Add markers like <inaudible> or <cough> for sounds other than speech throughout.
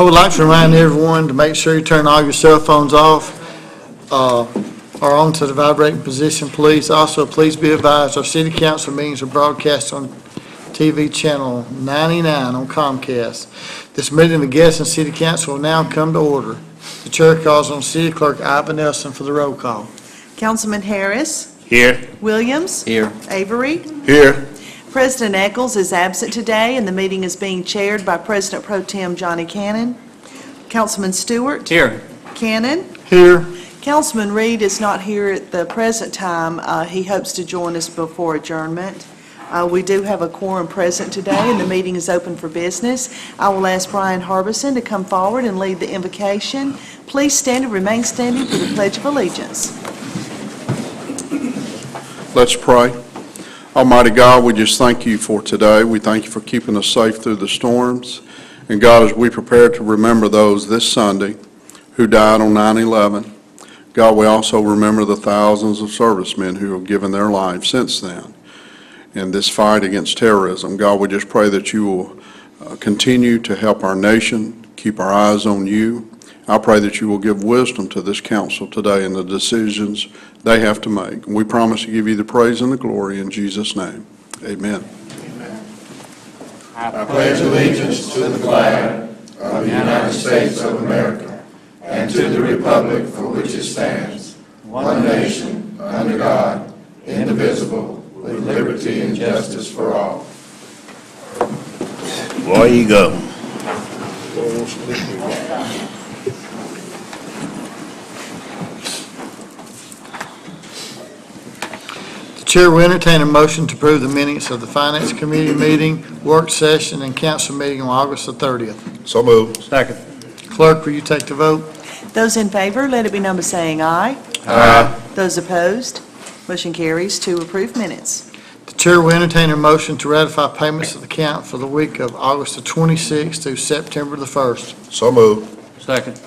I would like to remind everyone to make sure you turn all your cell phones off uh, or onto the vibrating position, please. Also, please be advised, our city council meetings are broadcast on TV channel 99 on Comcast. This meeting of the Gadsden city council will now come to order. The chair calls on city clerk Ivan Nelson for the roll call. Councilman Harris, Here. Williams, Here. Avery. Here. President Eccles is absent today, and the meeting is being chaired by President Pro Tem Johnny Cannon. Councilman Stewart. Here. Cannon. Here, Councilman Reed is not here at the present time. Uh, He hopes to join us before adjournment. Uh, We do have a quorum present today, and the meeting is open for business. I will ask Brian Harbison to come forward and lead the invocation. Please stand and remain standing for the Pledge of Allegiance. Let's pray. Almighty God, we just thank you for today. We thank you for keeping us safe through the storms. And God, as we prepare to remember those this Sunday who died on 9/11, God, we also remember the thousands of servicemen who have given their lives since then in this fight against terrorism. God, we just pray that you will uh, continue to help our nation, keep our eyes on you. I pray that you will give wisdom to this council today in the decisions they have to make. We promise to give you the praise and the glory in Jesus' name. Amen. Amen. I pledge allegiance to the flag of the United States of America and to the republic for which it stands, one nation, under God, indivisible, with liberty and justice for all. There you go. Chair will entertain a motion to approve the minutes of the Finance Committee meeting, work session, and council meeting on August the 30th. So moved. Second. Clerk, will you take the vote? Those in favor, let it be known by saying aye. Aye. Those opposed, motion carries to approve minutes. The chair will entertain a motion to ratify payments of the count for the week of August the 26th through September the 1st. So moved. Second.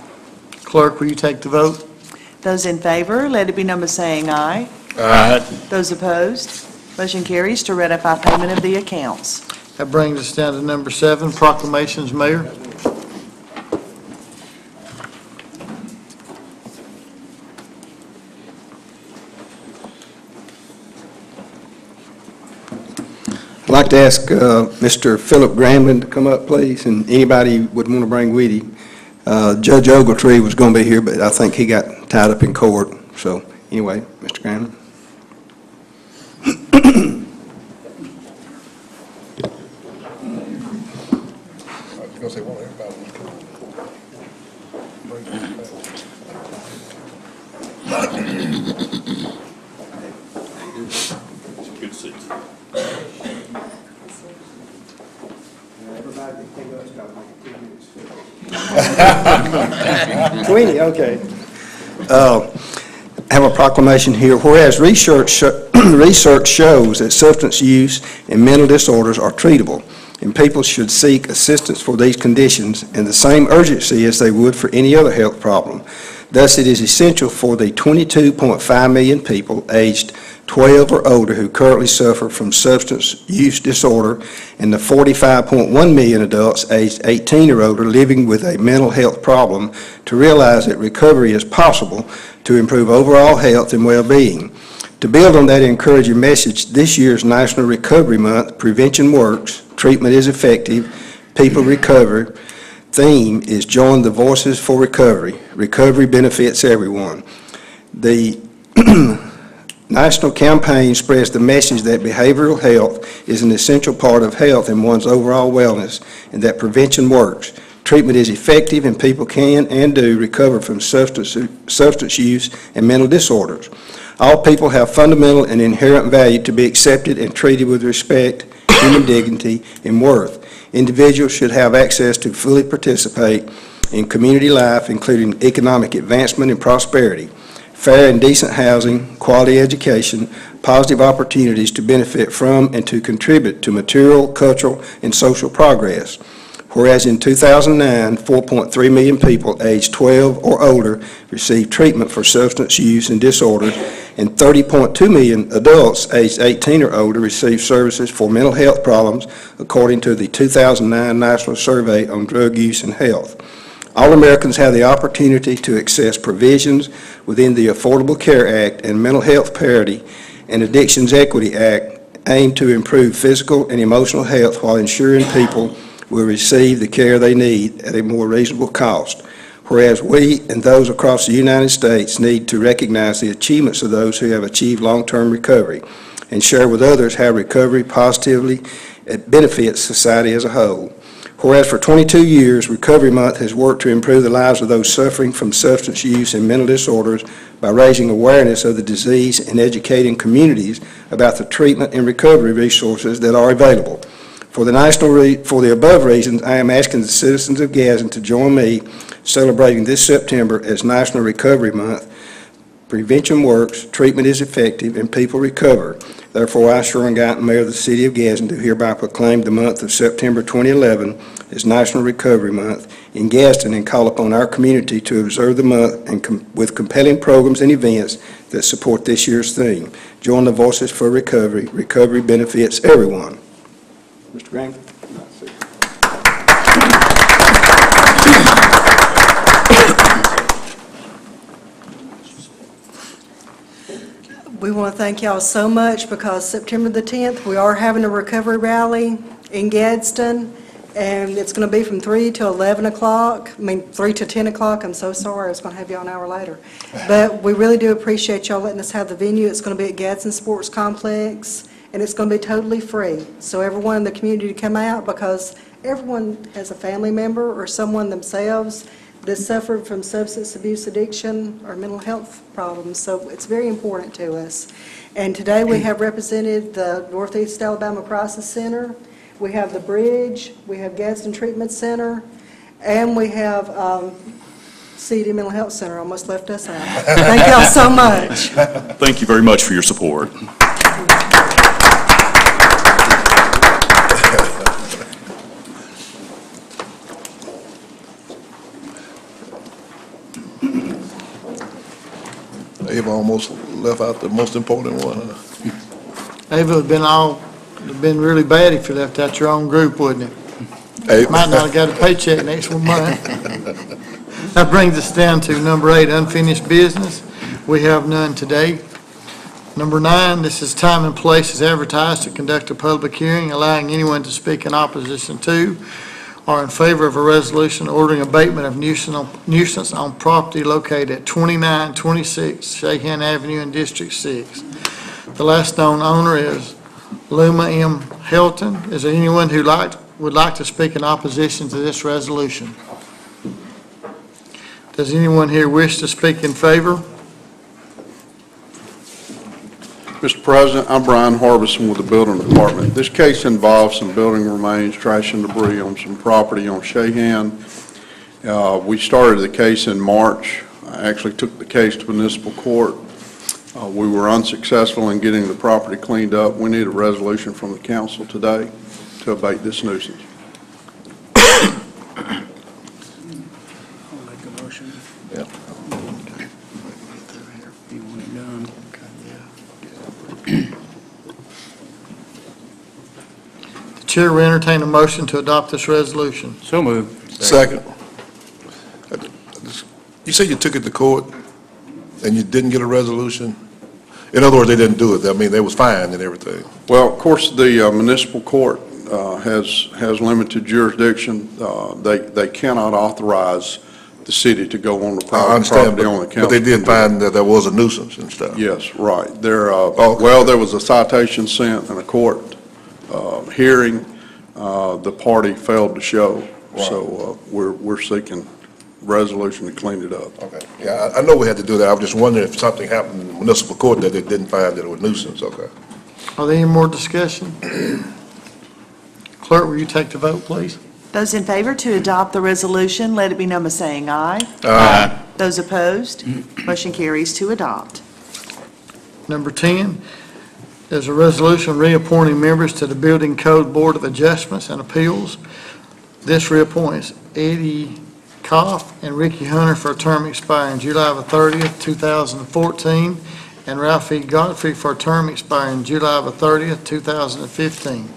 Clerk, will you take the vote? Those in favor, let it be known by saying aye. Aye. Those opposed, motion carries to ratify payment of the accounts. That brings us down to number seven, proclamations, Mayor. I'd like to ask uh, Mr. Philip Gramlin to come up, please, and anybody would want to bring with him. Uh, Judge Ogletree was going to be here, but I think he got tied up in court. So anyway, Mr. Twenty, okay. Uh, I have a proclamation here. Whereas research, <clears throat> research shows that substance use and mental disorders are treatable, and people should seek assistance for these conditions in the same urgency as they would for any other health problem. Thus, it is essential for the 22.5 million people aged 12 or older who currently suffer from substance use disorder and the 45.1 million adults aged 18 or older living with a mental health problem to realize that recovery is possible to improve overall health and well-being. To build on that encouraging message, this year's National Recovery Month, Prevention Works, Treatment is Effective, People Recover, theme is Join the Voices for Recovery. Recovery benefits everyone. The <clears throat> national campaign spreads the message that behavioral health is an essential part of health and one's overall wellness, and that prevention works. Treatment is effective, and people can and do recover from substance, substance use and mental disorders. All people have fundamental and inherent value to be accepted and treated with respect, human dignity, and worth. Individuals should have access to fully participate in community life, including economic advancement and prosperity, fair and decent housing, quality education, positive opportunities to benefit from and to contribute to material, cultural, and social progress. Whereas in 2009, 4.3 million people aged 12 or older received treatment for substance use and disorder, and 30.2 million adults aged 18 or older received services for mental health problems, according to the 2009 National Survey on Drug Use and Health. All Americans have the opportunity to access provisions within the Affordable Care Act and Mental Health Parity and Addictions Equity Act aimed to improve physical and emotional health while ensuring people will receive the care they need at a more reasonable cost. Whereas we and those across the United States need to recognize the achievements of those who have achieved long-term recovery and share with others how recovery positively benefits society as a whole. Whereas for 22 years, Recovery Month has worked to improve the lives of those suffering from substance use and mental disorders by raising awareness of the disease and educating communities about the treatment and recovery resources that are available. For the for the above reasons, I am asking the citizens of Gadsden to join me celebrating this September as National Recovery Month. Prevention works, treatment is effective, and people recover. Therefore, I, Sherman Guyton, Mayor of the City of Gadsden, do hereby proclaim the month of September 2011 as National Recovery Month in Gadsden and call upon our community to observe the month and com- with compelling programs and events that support this year's theme. Join the Voices for Recovery. Recovery benefits everyone. Mr. Graham? We want to thank y'all so much because September the 10th, we are having a recovery rally in Gadsden, and it's going to be from 3 to 11 o'clock, I mean, 3 to 10 o'clock, I'm so sorry, I was going to have y'all an hour later. But we really do appreciate y'all letting us have the venue. It's going to be at Gadsden Sports Complex, and it's going to be totally free. So everyone in the community to come out because everyone has a family member or someone themselves that suffered from substance abuse addiction or mental health problems, so it's very important to us. And today, we have represented the Northeast Alabama Crisis Center, we have the Bridge, we have Gadsden Treatment Center, and we have um, CED Mental Health Center, almost left us out. Thank y'all so much. <laughs> Thank you very much for your support. They've almost left out the most important one, huh? It would've been all, been really bad if you left out your own group, wouldn't it? Hey, Might not have got a paycheck next month. <laughs> That brings us down to number eight, unfinished business. We have none today. Number nine, this is time and place is advertised to conduct a public hearing allowing anyone to speak in opposition to or in favor of a resolution ordering abatement of nuisance on- property located at 2926 Shahan Avenue in District 6. The last known owner is Luma M. Hilton. Is there anyone who would like to speak in opposition to this resolution? Does anyone here wish to speak in favor? Mr. President, I'm Brian Harbison with the Building Department. This case involves some building remains, trash and debris on some property on Shahan. Uh, We started the case in March. I actually took the case to municipal court. Uh, We were unsuccessful in getting the property cleaned up. We need a resolution from the council today to abate this nuisance. I'll make a motion. Yep. You want it done? The chair will entertain a motion to adopt this resolution. So moved. Second. You said you took it to court and you didn't get a resolution? In other words, they didn't do it. I mean, they was fined and everything. Well, of course, the uh, municipal court uh, has, has limited jurisdiction. Uh, They, they cannot authorize the city to go on the I private understand, property, only but council. but they did can do that. find that there was a nuisance and stuff. Yes, right. There, uh, Okay. well, there was a citation sent and a court uh, hearing. Uh, The party failed to show, so uh, we're, we're seeking resolution to clean it up. Okay, yeah, I, I know we had to do that. I was just wondering if something happened in the municipal court that they didn't find that it was nuisance, okay? Are there any more discussion? Clerk, will you take the vote, please? Those in favor to adopt the resolution, let it be known by saying aye. Aye. Those opposed, motion carries to adopt. Number 10 is a resolution reappointing members to the Building Code Board of Adjustments and Appeals. This reappoints Eddie Koff and Ricky Hunter for a term expiring July the 30th, 2014, and Ralph E. Godfrey for a term expiring July the 30th, 2015.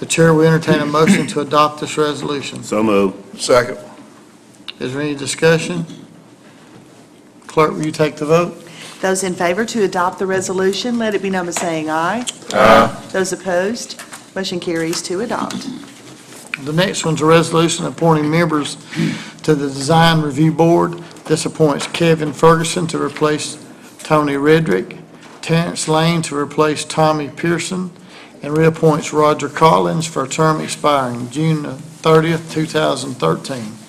The chair will entertain a motion to adopt this resolution. So moved. Second. Is there any discussion? Clerk, will you take the vote? Those in favor to adopt the resolution, let it be known by saying aye. Aye. Those opposed, motion carries to adopt. The next one's a resolution appointing members to the Design Review Board. This appoints Kevin Ferguson to replace Tony Redrick, Terrence Lane to replace Tommy Pearson, and reappoints Roger Collins for a term expiring June 30th, 2013.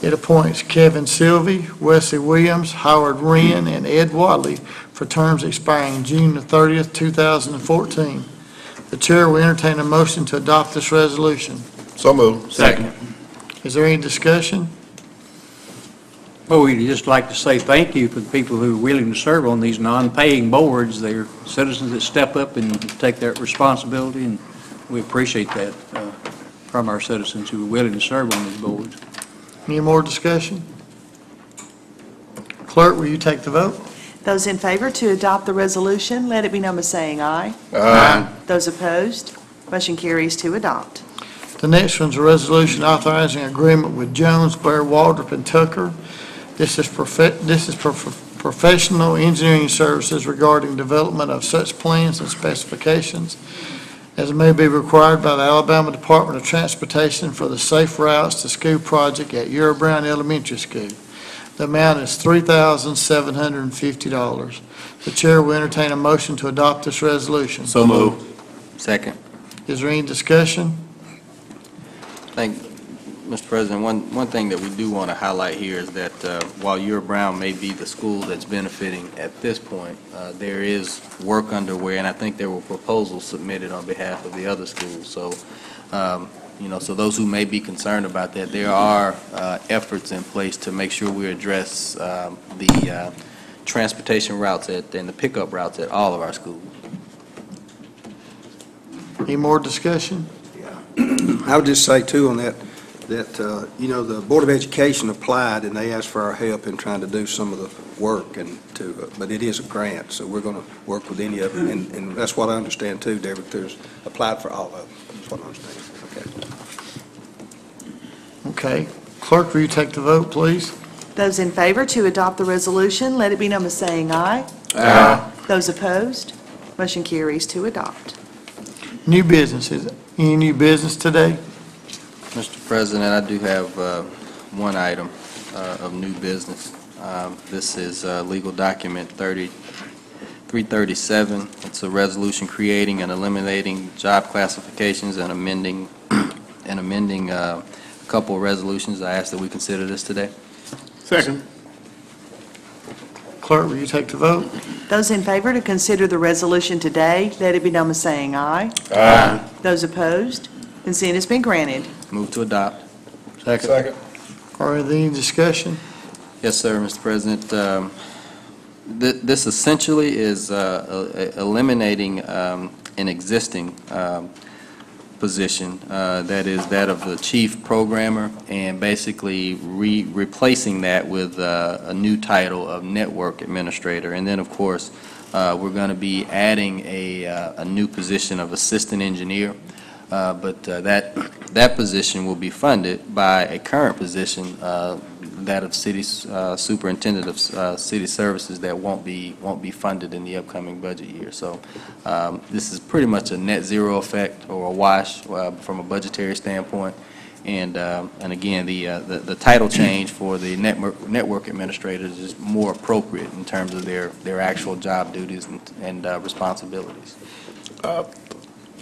It appoints Kevin Sylvie, Wesley Williams, Howard Wren, and Ed Wadley for terms expiring June the 30th, 2014. The chair will entertain a motion to adopt this resolution. So moved. Second. Is there any discussion? Well, we'd just like to say thank you for the people who are willing to serve on these non-paying boards. They're citizens that step up and take that responsibility, and we appreciate that uh, from our citizens who are willing to serve on these boards. Any more discussion? Clerk, will you take the vote? Those in favor to adopt the resolution, let it be known by saying aye. Aye. Those opposed, motion carries to adopt. The next one's a resolution authorizing agreement with Jones, Blair, Waldrop, and Tucker. This is profe- this is prof- professional engineering services regarding development of such plans and specifications as may be required by the Alabama Department of Transportation for the Safe Routes to School project at Eura Brown Elementary School. The amount is $3,750. The chair will entertain a motion to adopt this resolution. So moved. Second. Is there any discussion? Thank, Mr. President, one, one thing that we do want to highlight here is that uh, while Eura Brown may be the school that's benefiting at this point, uh, there is work underway, and I think there were proposals submitted on behalf of the other schools. So, um, you know, so those who may be concerned about that, there are uh, efforts in place to make sure we address um, the uh, transportation routes at, and the pickup routes at all of our schools. Any more discussion? I would just say too on that, that, uh, you know, the Board of Education applied and they asked for our help in trying to do some of the work and to, uh, but it is a grant, so we're going to work with any of them. And, and that's what I understand too, Derek, there's applied for all of them, that's what I understand. Okay. Okay. Clerk, will you take the vote, please? Those in favor to adopt the resolution, let it be known by saying aye. Aye. Those opposed, motion carries to adopt. New businesses. Any new business today? Mr. President, I do have uh, one item uh, of new business. Um, This is uh, legal document 30 337. It's a resolution creating and eliminating job classifications and amending, <clears throat> and amending uh, a couple of resolutions. I ask that we consider this today. Second. Clerk, will you take the vote? Those in favor to consider the resolution today, let it be known by saying aye. Aye. Those opposed, consent has been granted. Move to adopt. Second. Are there any discussion? Yes, sir, Mr. President. Um, th- This essentially is uh, e- eliminating um, an existing um, position, uh, that is that of the chief programmer, and basically re- replacing that with uh, a new title of network administrator. And then, of course, uh, we're going to be adding a uh, a new position of assistant engineer. Uh, But uh, that, that position will be funded by a current position, uh, that of city uh, superintendent of uh, city services that won't be, won't be funded in the upcoming budget year. So um, this is pretty much a net zero effect or a wash from a budgetary standpoint. And, and again, the, the the title change for the network, network administrators is more appropriate in terms of their, their actual job duties and, and responsibilities.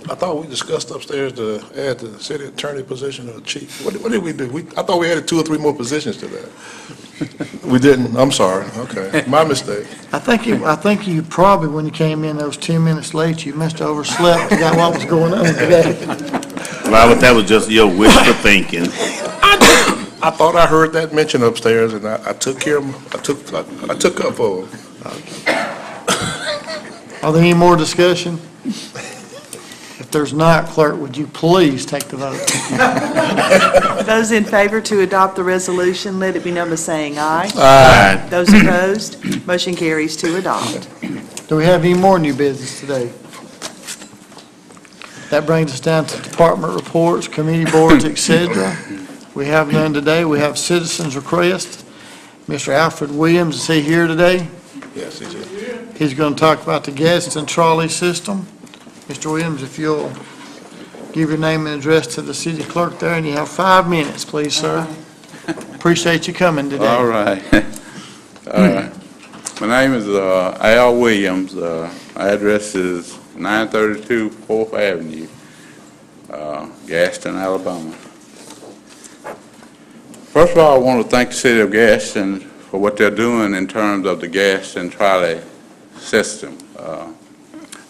I thought we discussed upstairs to add the city attorney position of the chief. What, did- what did we do? We, I thought we added two or three more positions to that. <laughs> We didn't, I'm sorry, okay, my mistake. I think you, I think you probably, when you came in those 10 minutes late, you must have overslept, forgot what was going on today. <laughs> Robert, that was just your wishful thinking. I thought I heard that mentioned upstairs, and I, I took care of, I took, I I took up for him. Are there any more discussion? If there's not, clerk, would you please take the vote? <laughs> Those in favor to adopt the resolution, let it be known by saying aye. Aye. Those opposed, motion carries to adopt. Do we have any more new business today? That brings us down to department reports, committee boards, et cetera. We have none today. We have citizens' request. Mr. Alfred Williams, is he here today? Yes, he did. He's going to talk about the Gadsden trolley system. Mr. Williams, if you'll give your name and address to the city clerk there, and you have five minutes, please, sir. Appreciate you coming today. All right. <laughs> All right. My name is uh, Al Williams. Uh, My address is 932 Fourth Avenue, uh, Gadsden, Alabama. First of all, I want to thank the city of Gadsden for what they're doing in terms of the Gadsden trolley system. Uh,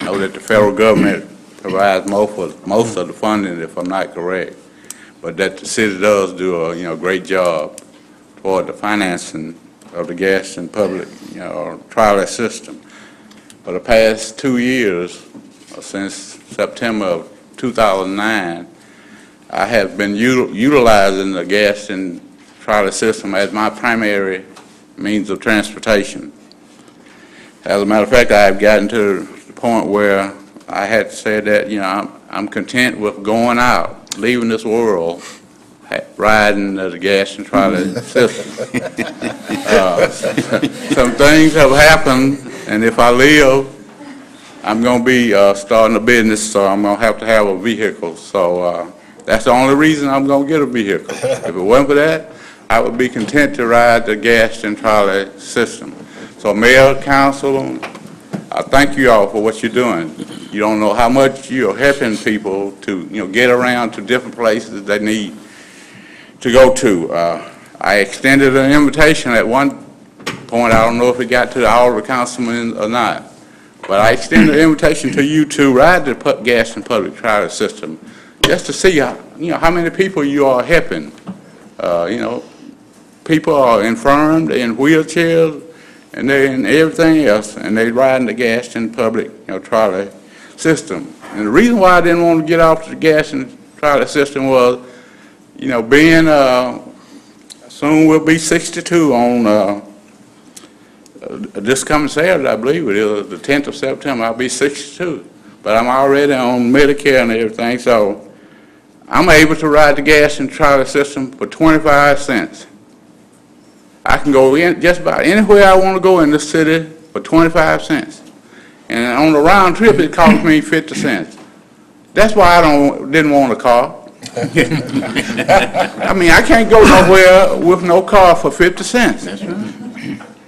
know that the federal government provides most of, most of the funding, if I'm not correct, but that the city does do a, you know, great job toward the financing of the Gadsden public, you know, trolley system. For the past two years, uh, since September of 2009, I have been util- utilizing the Gadsden trolley system as my primary means of transportation. As a matter of fact, I have gotten to point where I had said that, you know, I'm- I'm content with going out, leaving this world, riding the Gadsden trolley system. Uh, <laughs> Some things have happened, and if I live, I'm going to be uh, starting a business, so I'm going to have to have a vehicle. So uh, that's the only reason I'm going to get a vehicle. <laughs> If it wasn't for that, I would be content to ride the Gadsden trolley system. So Mayor, Council, I thank you all for what you're doing. You don't know how much you're helping people to, you know, get around to different places they need to go to. Uh, I extended an invitation at one point, I don't know if it got to all the councilmen or not, but I extended an invitation to you to ride the pu- Gadsden public transit system, just to see, how you know, how many people you are helping. Uh, You know, people are infirm, they're in wheelchairs, and they're in everything else, and they riding the Gadsden public, you know, trolley system. And the reason why I didn't want to get off the Gadsden trolley system was, you know, being, uh, soon we'll be 62 on, uh, this coming Saturday, I believe it is, the 10th of September, I'll be 62. But I'm already on Medicare and everything, so I'm able to ride the Gadsden trolley system for 25 cents. I can go in, just about anywhere I want to go in the city for 25 cents. And on the round trip, it cost me 50 cents. That's why I don't, didn't want a car. <laughs> I mean, I can't go nowhere with no car for 50 cents.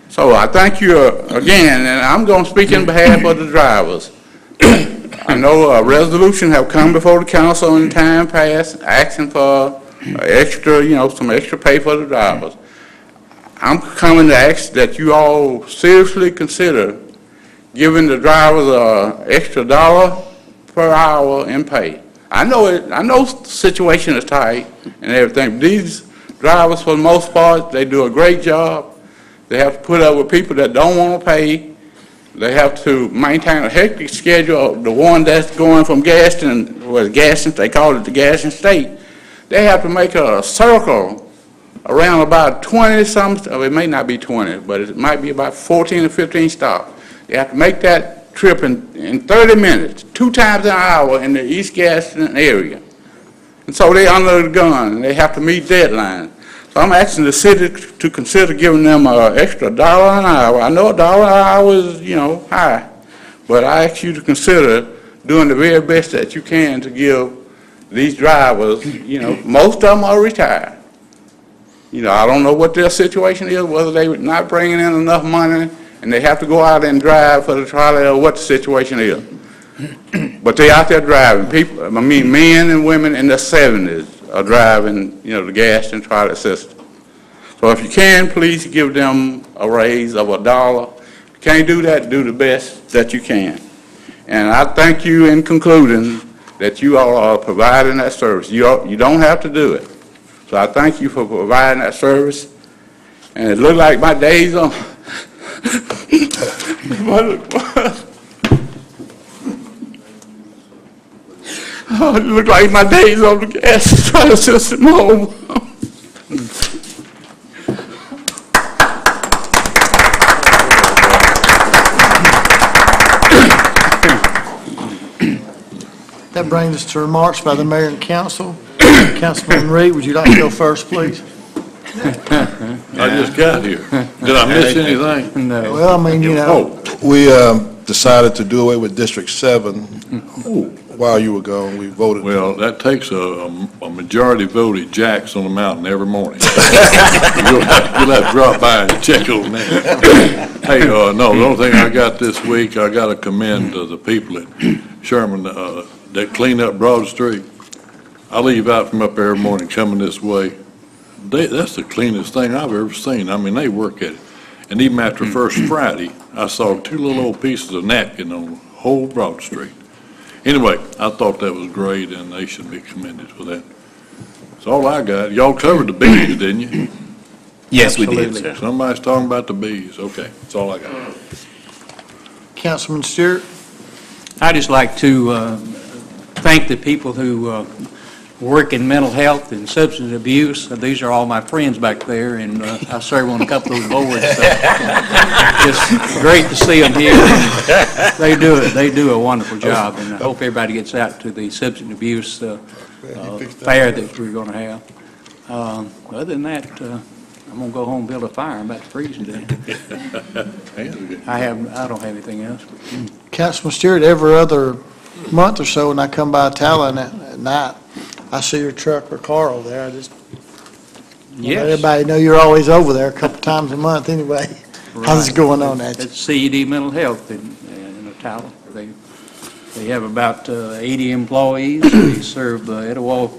So I thank you uh, again, and I'm going to speak in behalf of the drivers. I know a resolution have come before the council in time past, asking for uh, extra, you know, some extra pay for the drivers. I'm coming to ask that you all seriously consider giving the drivers a extra dollar per hour in pay. I know it, I know the situation is tight and everything, these drivers, for the most part, they do a great job. They have to put up with people that don't want to pay. They have to maintain a hectic schedule, the one that's going from Gadsden, well, Gadsden, they call it the Gadsden State. They have to make a circle around about 20-some, or it may not be 20, but it might be about 14 or 15 stops. They have to make that trip in, in 30 minutes, two times an hour in the East Gadsden area. And so they under the gun, and they have to meet deadlines. So I'm asking the city to consider giving them an extra dollar an hour. I know a dollar an hour is, you know, high, but I ask you to consider doing the very best that you can to give these drivers, you know, most of them are retired. You know, I don't know what their situation is, whether they're not bringing in enough money and they have to go out and drive for the trolley or what the situation is. <clears throat> But they're out there driving, people, I mean, men and women in their seventies are driving, you know, the Gadsden trolley system. So if you can, please give them a raise of a dollar. Can't do that, do the best that you can. And I thank you in concluding that you all are providing that service. You, you don't have to do it. So I thank you for providing that service. And it looked like my days <laughs> on, <laughs> Oh, it looked like my days on the gas trying trolley system home. That brings us to remarks by the mayor and council. <coughs> Councilman Reed, would you like to go first, please? I just got here. Did I miss anything? No. Well, I mean, you know, Oh, We um, decided to do away with District 7 while you were gone. We voted. well, that takes a, a- a majority vote at Jack's on the mountain every morning. <laughs> You'll have, you'll have to drop by and check on that. <coughs> Hey, uh, no, the only thing I got this week, I gotta commend uh, the people at Sherman, uh, that cleaned up Broad Street. I leave out from up there every morning coming this way. They, that's the cleanest thing I've ever seen. I mean, they work at it. And even after first Friday, I saw two little old pieces of napkin on the whole Broad Street. Anyway, I thought that was great, and they should be commended for that. That's all I got. Y'all covered the bees, <clears throat> didn't you? Yes, we did, Absolutely. sir. Somebody's talking about the bees. Okay, that's all I got. Councilman Stewart? I'd just like to uh, thank the people who uh, work in mental health and substance abuse. These are all my friends back there, and uh, I serve on a couple of those boards. so Just great to see them here. They do it, they do a wonderful job, and I hope everybody gets out to the substance abuse uh, uh, fair that we're going to have. Um, Other than that, uh, I'm going to go home and build a fire. I'm about to freeze to death. <laughs> I have, I don't have anything else. Councilman Stewart, every other month or so, when I come by Talon at, at night, I see your truck or car over there. I just, let everybody know you're always over there a couple times a month anyway. <laughs> How's it going on at you? It's CED Mental Health in, in Ocala. They, they have about uh, 80 employees. They serve uh, Etowah,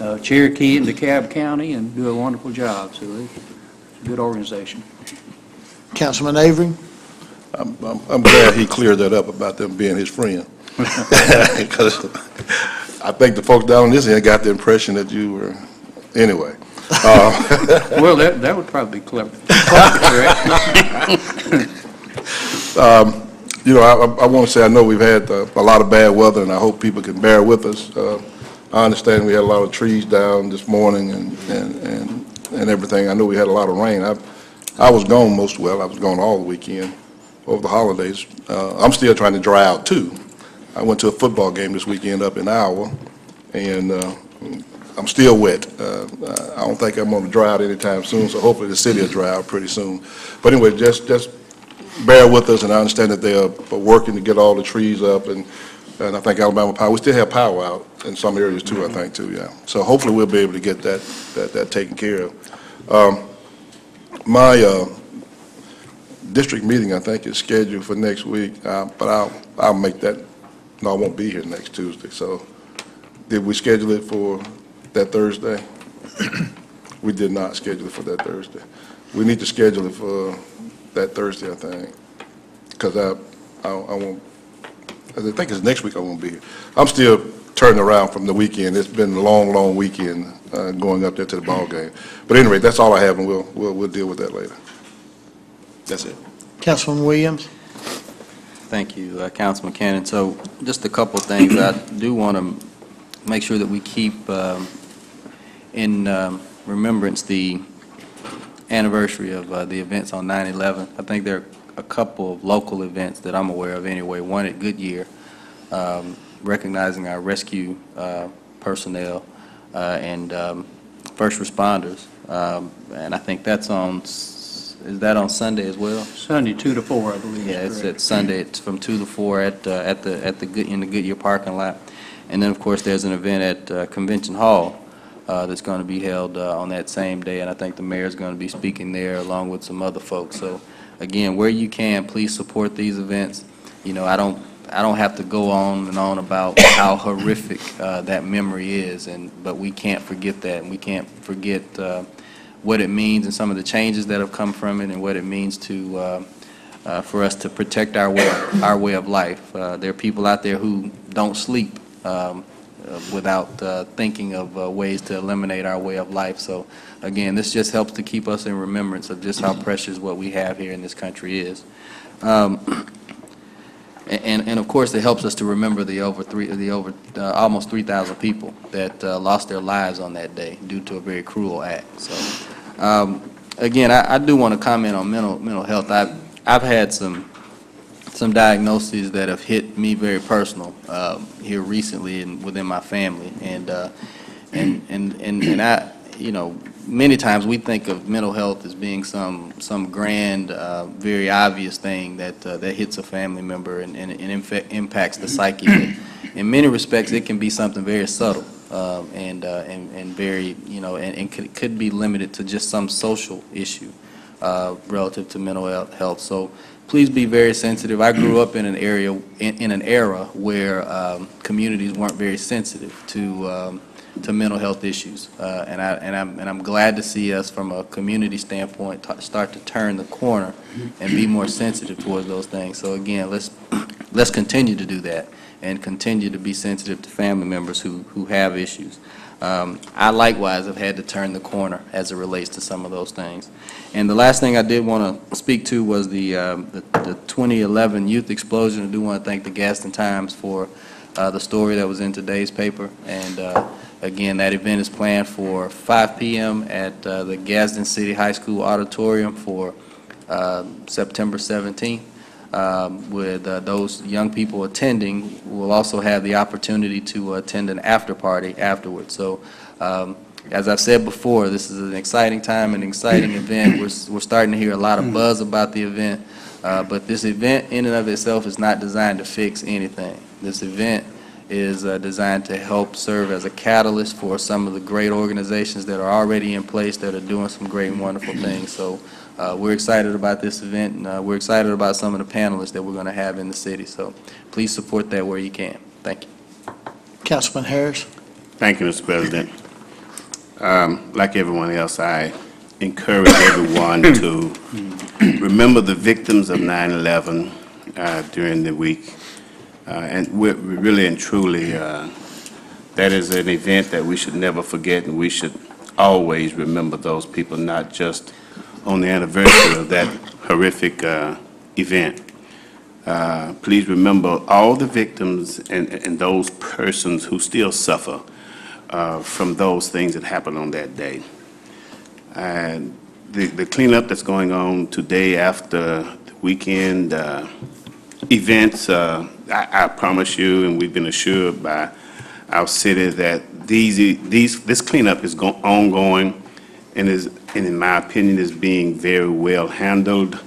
uh, Cherokee, and DeKalb County and do a wonderful job. So they- it's a good organization. Councilman Avery? I'm I'm- I'm glad he cleared that up about them being his friend. <laughs> <laughs> Because I think the folks down this end got the impression that you were, anyway. Uh, <laughs> Well, that, that would probably be clever. <laughs> Um, You know, I, I want to say, I know we've had uh, a lot of bad weather, and I hope people can bear with us. Uh, I understand we had a lot of trees down this morning and, and, and and everything. I know we had a lot of rain. I, I was gone most, well, I was gone all the weekend over the holidays. Uh, I'm still trying to dry out, too. I went to a football game this weekend up in Iowa, and uh, I'm still wet. Uh, I don't think I'm going to dry out anytime soon, so hopefully the city will dry out pretty soon. But anyway, just, just bear with us, and I understand that they are are working to get all the trees up, and, and I think Alabama Power, we still have power out in some areas too, I think, too, yeah. So hopefully we'll be able to get that, that, that taken care of. Um, My, uh, district meeting, I think, is scheduled for next week, uh, but I'll, I'll make that, no, I won't be here next Tuesday, so did we schedule it for that Thursday? <clears throat> We did not schedule it for that Thursday. We need to schedule it for that Thursday, I think, because I, I I won't, I think it's next week I won't be here. I'm still turning around from the weekend. It's been a long, long weekend uh, going up there to the ball game. But anyway, that's all I have, and we'll, we'll, we'll deal with that later. That's it. Councilman Williams? Thank you, uh, Councilman Cannon. So just a couple of things. I do want to make sure that we keep um, in um, remembrance the anniversary of uh, the events on 9/11. I think there are a couple of local events that I'm aware of anyway. One at Goodyear, um, recognizing our rescue uh, personnel uh, and um, first responders. And I think that's on, is that on Sunday as well? Sunday, 2 to 4, I believe. Yeah, it's at Sunday, it's from two to four at, uh, at the, at the, Good- in the Goodyear parking lot. And then, of course, there's an event at uh, Convention Hall uh, that's going to be held uh, on that same day, and I think the mayor's going to be speaking there along with some other folks. So, again, where you can, please support these events. You know, I don't, I don't have to go on and on about how horrific uh, that memory is, and, but we can't forget that, and we can't forget uh, what it means and some of the changes that have come from it, and what it means to, uh, uh, for us to protect our way, our way of life. Uh, There are people out there who don't sleep um, uh, without uh, thinking of uh, ways to eliminate our way of life. So again, this just helps to keep us in remembrance of just how precious what we have here in this country is. Um, And, and of course, it helps us to remember the over three, the over, uh, almost 3,000 people that uh, lost their lives on that day due to a very cruel act. So, um, again, I, I do want to comment on mental, mental health. I've, I've had some, some diagnoses that have hit me very personal, um, here recently and within my family. And, uh, And, and, and and I, you know, many times we think of mental health as being some, some grand, uh, very obvious thing that, uh, that hits a family member and, and and impacts the psyche. In many respects, it can be something very subtle um, and, uh, and, and very, you know, and, and could, could be limited to just some social issue uh, relative to mental health-. So please be very sensitive. I grew up in an area, in, in an era where um, communities weren't very sensitive to, um, to mental health issues. Uh, And I, and I'm, and I'm glad to see us, from a community standpoint, ta- start to turn the corner and be more sensitive towards those things. So again, let's, let's continue to do that and continue to be sensitive to family members who, who have issues. Um, I likewise have had to turn the corner as it relates to some of those things. And the last thing I did want to speak to was the, um, the the 2011 youth explosion. I do want to thank the Gadsden Times for uh, the story that was in today's paper. And uh, again, that event is planned for 5 PM at uh, the Gadsden City High School Auditorium for uh, September 17th. Um, With uh, those young people attending, will also have the opportunity to attend an after-party afterwards. So um, as I've said before, this is an exciting time, an exciting <coughs> event. We're, we're starting to hear a lot of buzz about the event, uh, but this event in and of itself is not designed to fix anything. This event is uh, designed to help serve as a catalyst for some of the great organizations that are already in place that are doing some great and wonderful things. So uh, we're excited about this event, and uh, we're excited about some of the panelists that we're going to have in the city. So please support that where you can. Thank you. Councilman Harris? Thank you, Mr. President. Um, Like everyone else, I encourage everyone to remember the victims of 9/11 uh, during the week. Uh, And we we really and truly, uh, that is an event that we should never forget, and we should always remember those people, not just on the anniversary of that horrific uh, event. Uh, Please remember all the victims and and those persons who still suffer uh, from those things that happened on that day. And the the cleanup that's going on today after the weekend uh, events, uh, I I promise you, and we've been assured by our city that these, these, this cleanup is go- ongoing and is, and in my opinion, is being very well handled.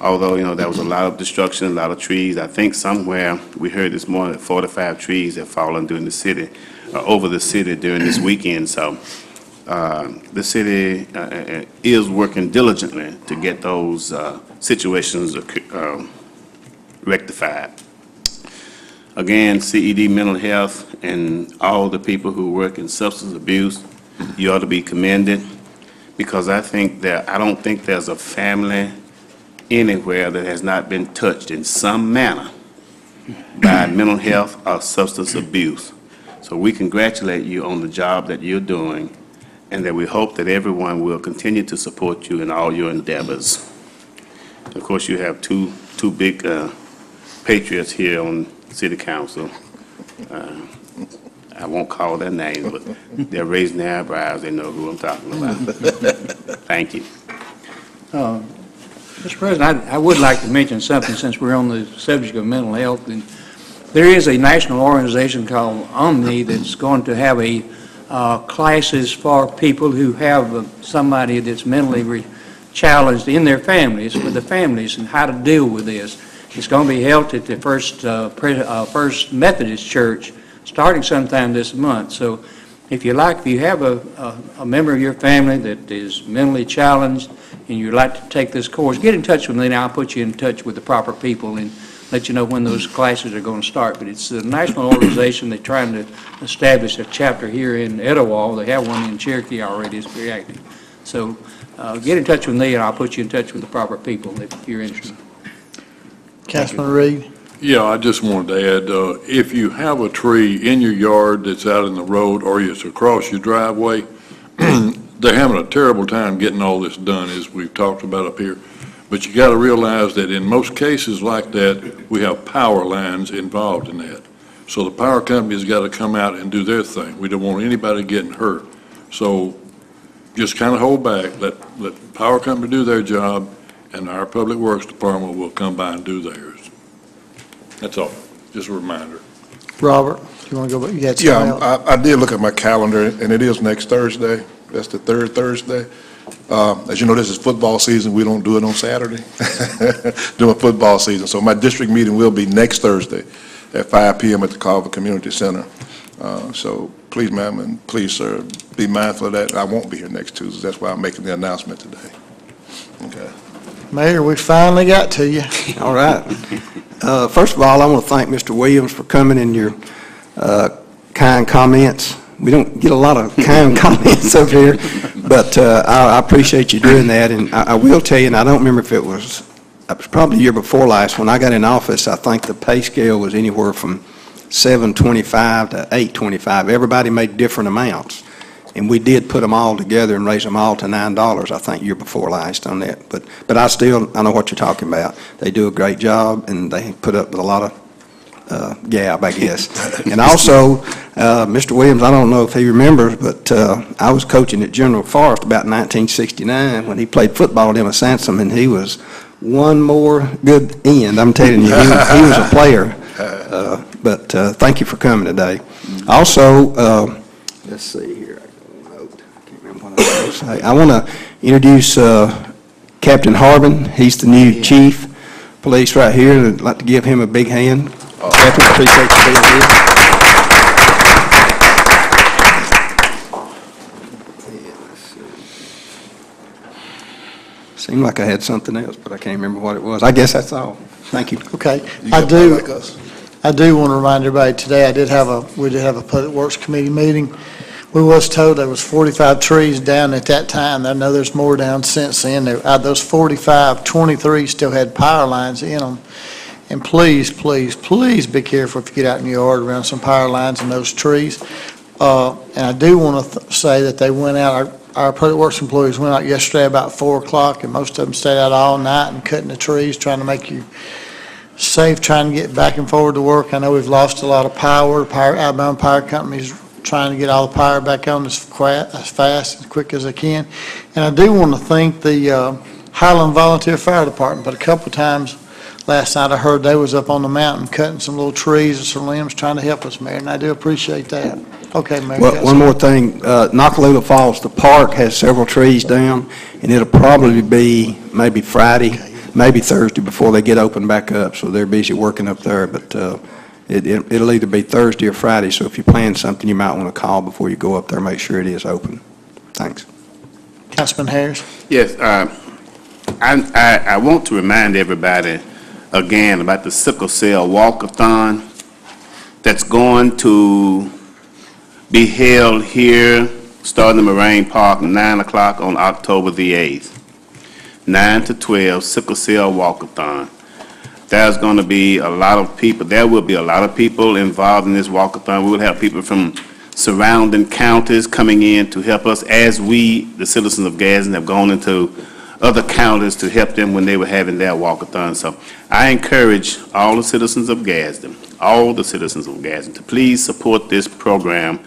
Although, you know, there was a lot of destruction, a lot of trees. I think somewhere, we heard this morning, that four to five trees have fallen during the city, uh, over the city during this weekend. So uh, the city uh, uh, is working diligently to get those uh, situations um, rectified. Again, CED Mental Health and all the people who work in substance abuse, you ought to be commended because I think that, I don't think there's a family anywhere that has not been touched in some manner by <clears throat> mental health or substance abuse. So we congratulate you on the job that you're doing and that we hope that everyone will continue to support you in all your endeavors. Of course, you have two, two big uh, patriots here on city council. Uh, I won't call their names, but <laughs> they're raising their eyebrows, they know who I'm talking about. <laughs> Thank you. Uh, Mr. President, I I would like to mention something since we're on the subject of mental health. and There is a national organization called NAMI that's going to have a uh, classes for people who have uh, somebody that's mentally re- challenged in their families, with the families, and how to deal with this. It's going to be held at the First uh, Pre- uh, First Methodist Church, starting sometime this month. So if you like, if you have a, a- a member of your family that is mentally challenged and you'd like to take this course, get in touch with me and I'll put you in touch with the proper people and let you know when those classes are going to start. But it's a national organization, they're trying to establish a chapter here in Etowah. They have one in Cherokee already, it's very active. So uh, get in touch with me and I'll put you in touch with the proper people if you're interested. Councilman Reed? Yeah, I just wanted to add, uh, if you have a tree in your yard that's out in the road or it's across your driveway, <clears throat> they're having a terrible time getting all this done, as we've talked about up here. But you got to realize that in most cases like that, we have power lines involved in that. So the power company's got to come out and do their thing. We don't want anybody getting hurt. So just kind of hold back, let, let the power company do their job, and our Public Works Department will come by and do theirs. That's all, just a reminder. Robert, you want to go, back? you had Yeah, else? I, I did look at my calendar, and it is next Thursday. That's the third Thursday. Uh, As you know, this is football season. We don't do it on Saturday <laughs> during football season. So my district meeting will be next Thursday at 5 PM at the Carver Community Center. Uh, So please, ma'am, and please, sir, be mindful of that. I won't be here next Tuesday. That's why I'm making the announcement today. Okay. Mayor, we finally got to you. <laughs> All right. Uh, First of all, I want to thank Mr. Williams for coming and your uh, kind comments. We don't get a lot of <laughs> kind comments up here, but uh, I I appreciate you doing that, and I I will tell you, and I don't remember if it was, it was probably the year before last, when I got in office, I think the pay scale was anywhere from 725 to 825. Everybody made different amounts, and we did put them all together and raise them all to $9, I think, year before last on that. But, but I still, I know what you're talking about. They do a great job, and they put up with a lot of uh, gab, I guess. <laughs> And also, uh, Mr. Williams, I don't know if he remembers, but uh, I was coaching at General Forrest about 1969 when he played football at Emma Sansom, and he was one more good end. I'm telling you, he was- he was a <laughs> player. Uh, But uh, thank you for coming today. Also, uh, let's see here, I got a. I can't remember what I was going to say. I want to introduce uh, Captain Harbin. He's the new chief police right here, I'd like to give him a big hand. Captain, appreciate you being here. Seemed like I had something else, but I can't remember what it was. I guess that's all. Thank you. Okay, You I do. I do want to remind everybody, today I did have a, we did have a Public Works Committee meeting. We was told there was 45 trees down at that time. I know there's more down since then. There, out of those 45, 23 still had power lines in them. And please, please, please be careful if you get out in your yard around some power lines and those trees. Uh, And I do want to say that they went out, our, our Public Works employees went out yesterday about 4 o'clock, and most of them stayed out all night and cutting the trees, trying to make you safe trying to get back and forward to work. I know we've lost a lot of power, power, outbound power companies trying to get all the power back on as as fast, as quick as I can. And I do want to thank the uh, Highland Volunteer Fire Department, but a couple of times last night I heard they was up on the mountain cutting some little trees and some limbs, trying to help us, Mayor, and I do appreciate that. Okay, Mayor. Well, one more thing, uh, Noccalula Falls, the park has several trees down, and it'll probably be maybe Friday, maybe Thursday before they get open back up, so they're busy working up there, but uh, it- it- it'll either be Thursday or Friday, so if you plan something, you might want to call before you go up there, make sure it is open. Thanks. Councilman Harris? Yes, uh, I, I, I want to remind everybody again about the sickle cell walkathon that's going to be held here, starting in Moragne Park, 9 o'clock on October the 8th. 9 to 12, sickle cell walkathon. There's going to be a lot of people, there will be a lot of people involved in this walkathon. We will have people from surrounding counties coming in to help us as we, the citizens of Gadsden, have gone into other counties to help them when they were having their walkathon. So I encourage all the citizens of Gadsden, all the citizens of Gadsden, to please support this program.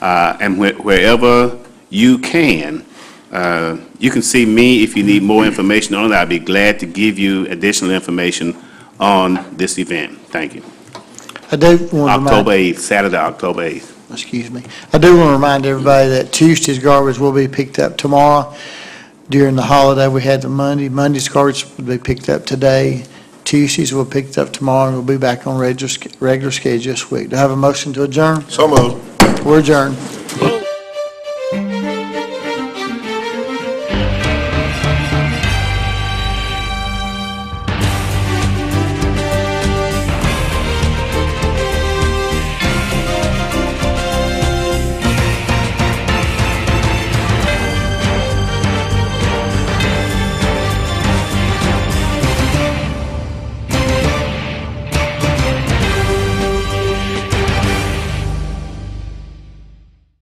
Uh, And where- wherever you can, uh, you can see me if you need more information on it. I'd be glad to give you additional information on this event. Thank you. I do want to remind... October 8th, Saturday, October 8th. excuse me. I do want to remind everybody that Tuesday's garbage will be picked up tomorrow. During the holiday, we had the Monday, Monday's garbage will be picked up today. Tuesdays will be picked up tomorrow, and we'll be back on regular, sch- regular schedule this week. Do I have a motion to adjourn? So moved. We're adjourned.